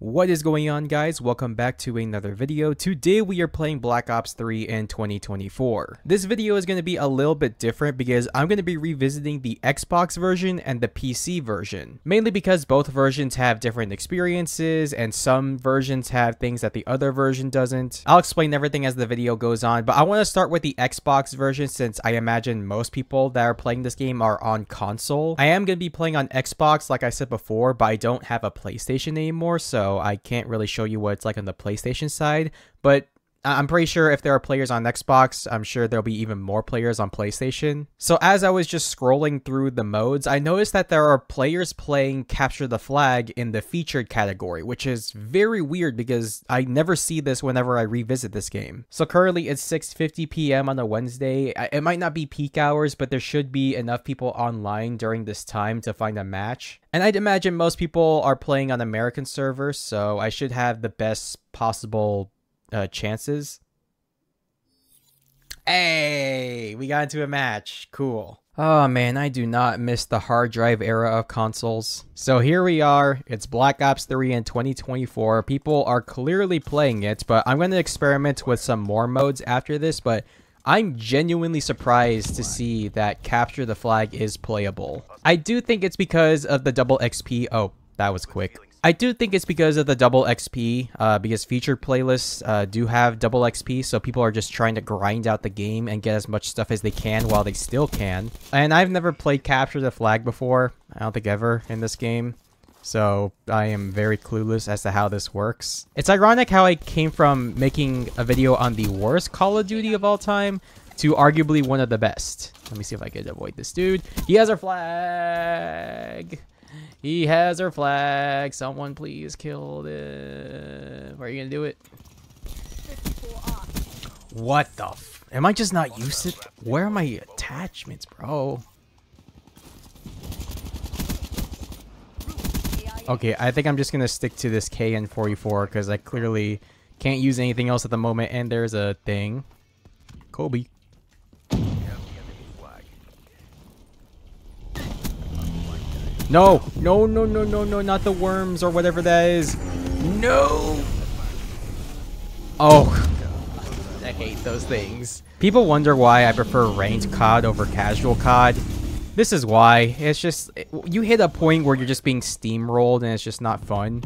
What is going on guys? Welcome back to another video. Today we are playing Black Ops 3 in 2024. This video is going to be a little bit different because I'm going to be revisiting the Xbox version and the PC version. Mainly because both versions have different experiences and some versions have things that the other version doesn't. I'll explain everything as the video goes on, but I want to start with the Xbox version since I imagine most people that are playing this game are on console. I am going to be playing on Xbox like I said before, but I don't have a PlayStation anymore, so I can't really show you what it's like on the PlayStation side. But I'm pretty sure if there are players on Xbox, I'm sure there'll be even more players on PlayStation. So as I was just scrolling through the modes, I noticed that there are players playing Capture the Flag in the featured category, which is very weird because I never see this whenever I revisit this game. So currently it's 6.50 p.m. on a Wednesday. It might not be peak hours, but there should be enough people online during this time to find a match. And I'd imagine most people are playing on American servers, so I should have the best possible uh, chances. Hey, we got into a match. Cool. Oh man, I do not miss the hard drive era of consoles. So here we are, it's Black Ops 3 in 2024. People are clearly playing it, but I'm going to experiment with some more modes after this, but I'm genuinely surprised to see that Capture the Flag is playable. I do think it's because of the double XP. Oh, that was quick. I do think it's because of the double XP, uh, because featured playlists uh, do have double XP, so people are just trying to grind out the game and get as much stuff as they can while they still can. And I've never played Capture the Flag before, I don't think ever in this game, so I am very clueless as to how this works. It's ironic how I came from making a video on the worst Call of Duty of all time to arguably one of the best. Let me see if I can avoid this dude. He has our flag! He has our flag. Someone please kill him. Are you gonna do it? What the Am I just not used to Where are my attachments, bro? Okay, I think I'm just gonna stick to this KN44 because I clearly can't use anything else at the moment and there's a thing. Kobe. No, no, no, no, no, no, not the worms or whatever that is. No. Oh, I hate those things. People wonder why I prefer ranked COD over casual COD. This is why. It's just, you hit a point where you're just being steamrolled and it's just not fun.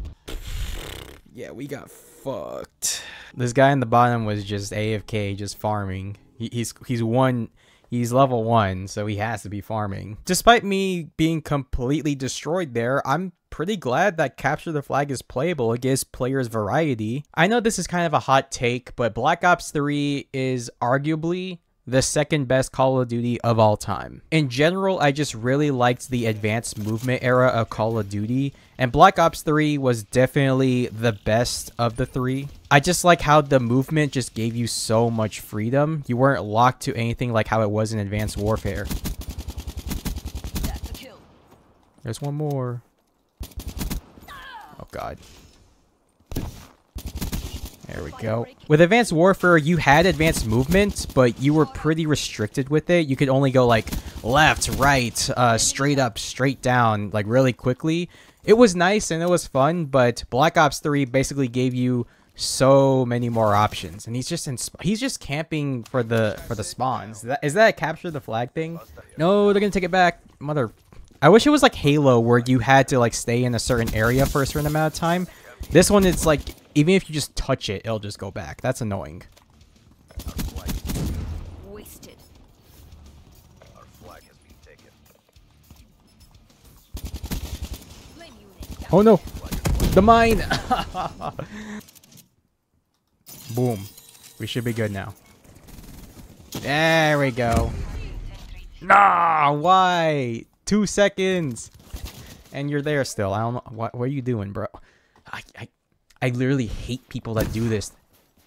Yeah, we got fucked. This guy in the bottom was just AFK, just farming. He, he's he's one He's level 1, so he has to be farming. Despite me being completely destroyed there, I'm pretty glad that Capture the Flag is playable. Gives players variety. I know this is kind of a hot take, but Black Ops 3 is arguably the second best Call of Duty of all time. In general, I just really liked the advanced movement era of Call of Duty, and Black Ops 3 was definitely the best of the three. I just like how the movement just gave you so much freedom. You weren't locked to anything like how it was in Advanced Warfare. There's one more. Oh god. There we go. With Advanced Warfare, you had advanced movement, but you were pretty restricted with it. You could only go like left, right, uh, straight up, straight down, like really quickly. It was nice and it was fun, but Black Ops 3 basically gave you so many more options and he's just in he's just camping for the for the spawns is that, is that capture the flag thing no they're gonna take it back mother i wish it was like halo where you had to like stay in a certain area for a certain amount of time this one it's like even if you just touch it, it'll just go back. That's annoying. Wasted. Oh no! The mine! Boom. We should be good now. There we go. Nah, why? Two seconds. And you're there still. I don't know. What, what are you doing, bro? I, I I literally hate people that do this.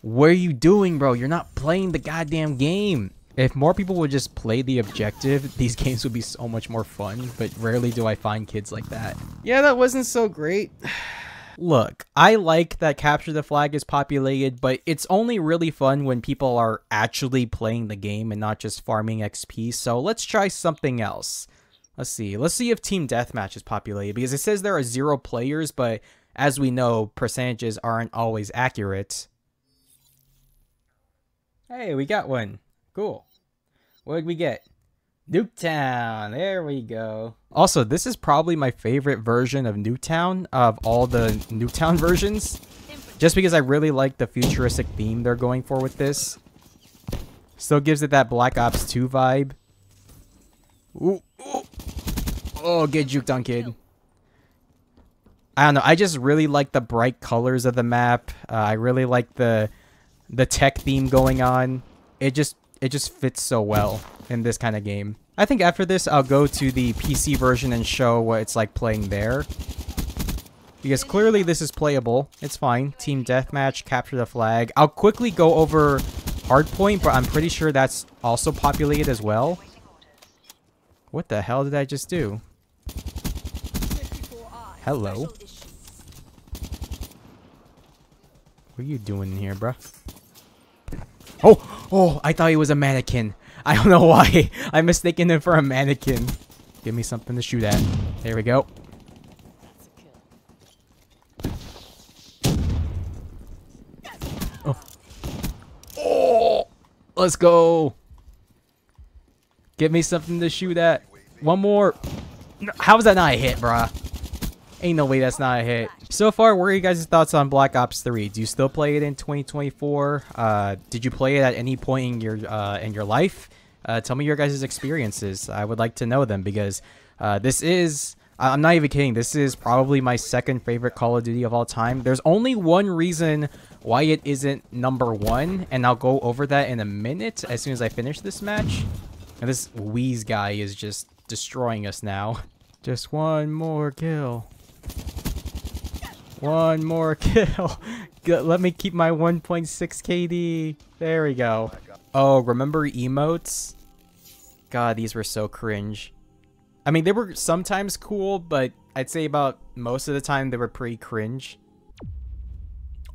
What are you doing, bro? You're not playing the goddamn game. If more people would just play the objective, these games would be so much more fun, but rarely do I find kids like that. Yeah, that wasn't so great. Look, I like that Capture the Flag is populated, but it's only really fun when people are actually playing the game and not just farming XP, so let's try something else. Let's see. Let's see if Team Deathmatch is populated, because it says there are zero players, but as we know, percentages aren't always accurate. Hey, we got one. Cool. What did we get? Nuketown. There we go. Also, this is probably my favorite version of Nuketown of all the Nuketown versions. Just because I really like the futuristic theme they're going for with this. Still gives it that Black Ops 2 vibe. Ooh. Oh, get juked on, kid. I don't know. I just really like the bright colors of the map. Uh, I really like the the tech theme going on. It just it just fits so well in this kind of game. I think after this, I'll go to the PC version and show what it's like playing there. Because clearly this is playable. It's fine. Team Deathmatch, capture the flag. I'll quickly go over Hardpoint, but I'm pretty sure that's also populated as well. What the hell did I just do? Hello. What are you doing in here, bruh? Oh! Oh! I thought he was a mannequin. I don't know why. I mistaken him for a mannequin. Give me something to shoot at. There we go. Oh. Oh! Let's go! Give me something to shoot at. One more. How is that not a hit, bruh? Ain't no way that's not a hit. So far, what are you guys' thoughts on Black Ops 3? Do you still play it in 2024? Uh, did you play it at any point in your uh, in your life? Uh, tell me your guys' experiences. I would like to know them because uh, this is... I'm not even kidding. This is probably my second favorite Call of Duty of all time. There's only one reason why it isn't number one, and I'll go over that in a minute as soon as I finish this match. And this Wheeze guy is just destroying us now. Just one more kill. One more kill. Let me keep my 1.6 KD. There we go. Oh, remember emotes? God, these were so cringe. I mean, they were sometimes cool, but I'd say about most of the time they were pretty cringe.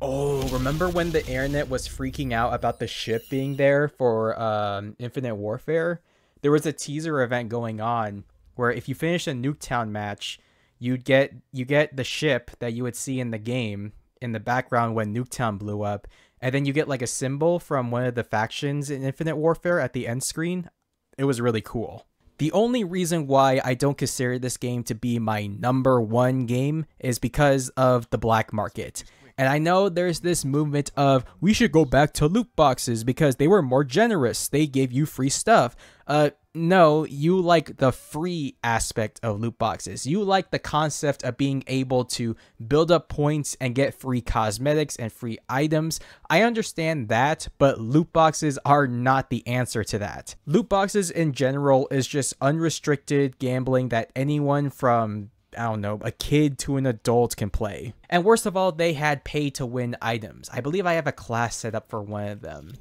Oh, remember when the internet was freaking out about the ship being there for um, Infinite Warfare? There was a teaser event going on where if you finish a Nuketown match, you'd get you get the ship that you would see in the game in the background when Nuketown blew up, and then you get like a symbol from one of the factions in Infinite Warfare at the end screen. It was really cool. The only reason why I don't consider this game to be my number one game is because of the black market. And I know there's this movement of we should go back to loot boxes because they were more generous. They gave you free stuff. Uh, no, you like the free aspect of loot boxes. You like the concept of being able to build up points and get free cosmetics and free items. I understand that, but loot boxes are not the answer to that. Loot boxes in general is just unrestricted gambling that anyone from I don't know, a kid to an adult can play. And worst of all, they had pay to win items. I believe I have a class set up for one of them.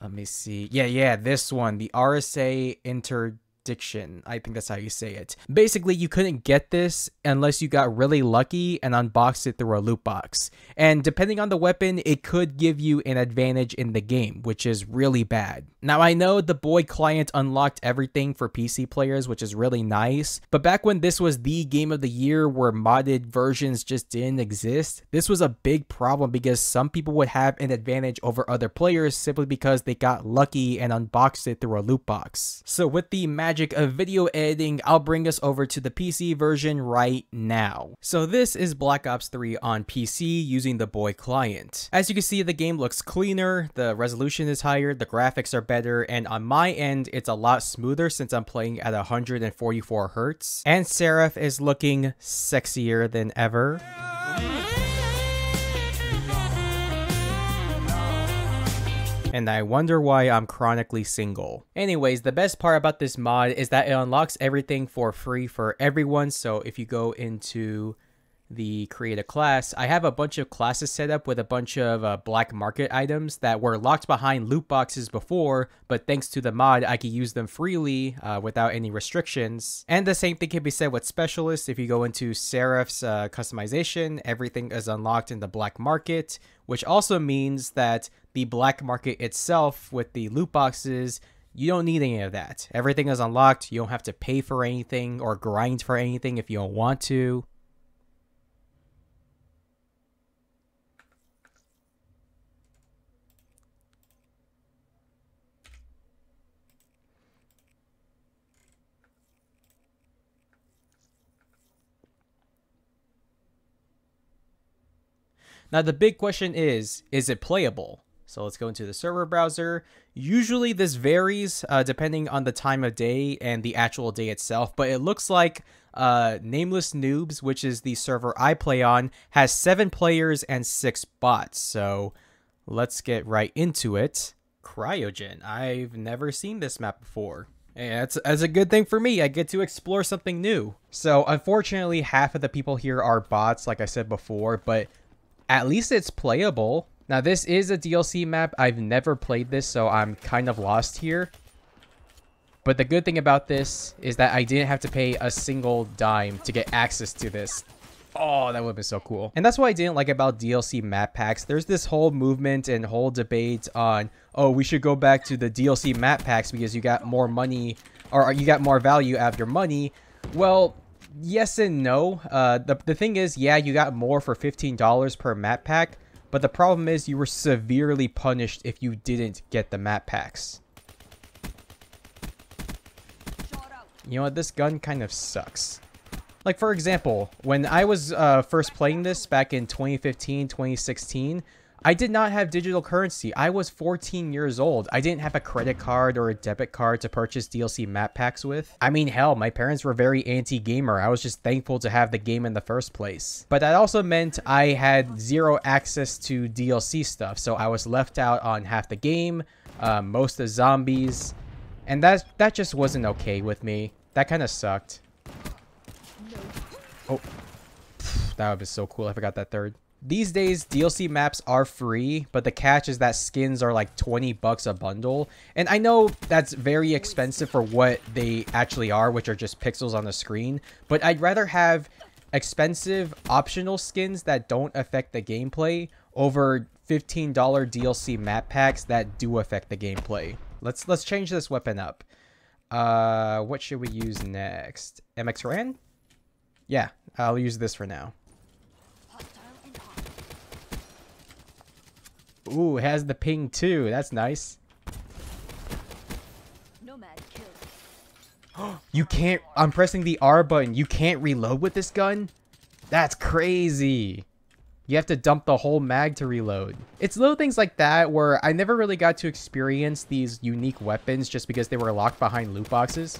Let me see. Yeah, yeah, this one, the RSA Inter Diction. I think that's how you say it. Basically, you couldn't get this unless you got really lucky and unboxed it through a loot box. And depending on the weapon, it could give you an advantage in the game, which is really bad. Now, I know the BOIII client unlocked everything for PC players, which is really nice, but back when this was the game of the year where modded versions just didn't exist, this was a big problem because some people would have an advantage over other players simply because they got lucky and unboxed it through a loot box. So with the magic magic of video editing, I'll bring us over to the PC version right now. So this is Black Ops 3 on PC using the BOIII client. As you can see, the game looks cleaner, the resolution is higher, the graphics are better, and on my end, it's a lot smoother since I'm playing at 144 Hz. And Seraph is looking sexier than ever. And I wonder why I'm chronically single. Anyways, the best part about this mod is that it unlocks everything for free for everyone, so if you go into the create a class. I have a bunch of classes set up with a bunch of uh, black market items that were locked behind loot boxes before, but thanks to the mod, I can use them freely uh, without any restrictions. And the same thing can be said with specialists. If you go into Seraph's uh, customization, everything is unlocked in the black market, which also means that the black market itself with the loot boxes you don't need any of that. Everything is unlocked. You don't have to pay for anything or grind for anything if you don't want to. Now, the big question is is it playable? So let's go into the server browser. Usually this varies uh, depending on the time of day and the actual day itself, but it looks like uh, Nameless Noobs, which is the server I play on, has seven players and six bots. So let's get right into it. Cryogen. I've never seen this map before. And that's, that's a good thing for me. I get to explore something new. So unfortunately, half of the people here are bots, like I said before, but at least it's playable. Now, this is a DLC map. I've never played this, so I'm kind of lost here. But the good thing about this is that I didn't have to pay a single dime to get access to this. Oh, that would have been so cool. And that's what I didn't like about DLC map packs. There's this whole movement and whole debate on, oh, we should go back to the DLC map packs because you got more money or you got more value out of your money. Well, yes and no. Uh, the, the thing is, yeah, you got more for $15 per map pack, but the problem is you were severely punished if you didn't get the map packs. You know what, this gun kind of sucks. Like, for example, when I was uh, first playing this back in 2015, 2016, I did not have digital currency. I was 14 years old. I didn't have a credit card or a debit card to purchase DLC map packs with. I mean, hell, my parents were very anti-gamer. I was just thankful to have the game in the first place. But that also meant I had zero access to DLC stuff, so I was left out on half the game, uh, most of zombies, and that, that just wasn't okay with me. That kind of sucked. Oh, that would be so cool I got that third. These days, DLC maps are free, but the catch is that skins are like 20 bucks a bundle. And I know that's very expensive for what they actually are, which are just pixels on the screen. But I'd rather have expensive optional skins that don't affect the gameplay over $15 DLC map packs that do affect the gameplay. Let's let's change this weapon up. Uh, what should we use next? MX Garand? Yeah, I'll use this for now. Ooh, it has the ping too. That's nice. you can't... I'm pressing the R button. You can't reload with this gun? That's crazy. You have to dump the whole mag to reload. It's little things like that where I never really got to experience these unique weapons just because they were locked behind loot boxes.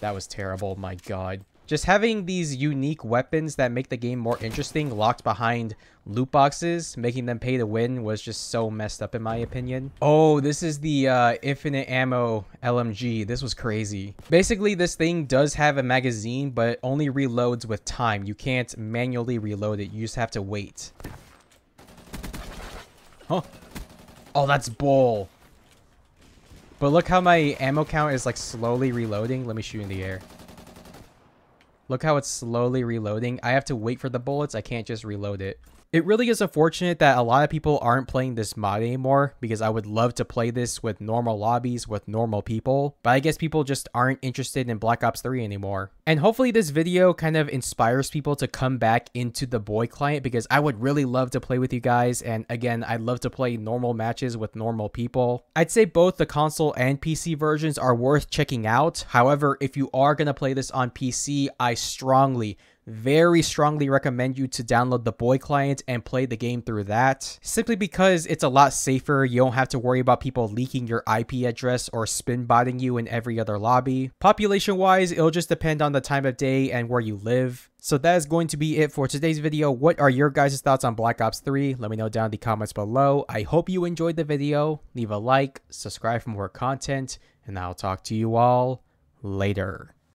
That was terrible, my god. Just having these unique weapons that make the game more interesting locked behind loot boxes, making them pay to win was just so messed up in my opinion. Oh, this is the uh, infinite ammo LMG. This was crazy. Basically, this thing does have a magazine, but only reloads with time. You can't manually reload it. You just have to wait. Huh. Oh, that's bull. But look how my ammo count is like slowly reloading. Let me shoot in the air. Look how it's slowly reloading. I have to wait for the bullets. I can't just reload it. It really is unfortunate that a lot of people aren't playing this mod anymore because I would love to play this with normal lobbies with normal people, but I guess people just aren't interested in Black Ops 3 anymore. And hopefully this video kind of inspires people to come back into the BOIII client because I would really love to play with you guys and again, I'd love to play normal matches with normal people. I'd say both the console and PC versions are worth checking out. However, if you are going to play this on PC, I strongly very strongly recommend you to download the BOIII client and play the game through that simply because it's a lot safer you don't have to worry about people leaking your ip address or spin botting you in every other lobby population wise it'll just depend on the time of day and where you live so that is going to be it for today's video. What are your guys' thoughts on Black Ops 3? Let me know down in the comments below. I hope you enjoyed the video. Leave a like, subscribe for more content, and I'll talk to you all later.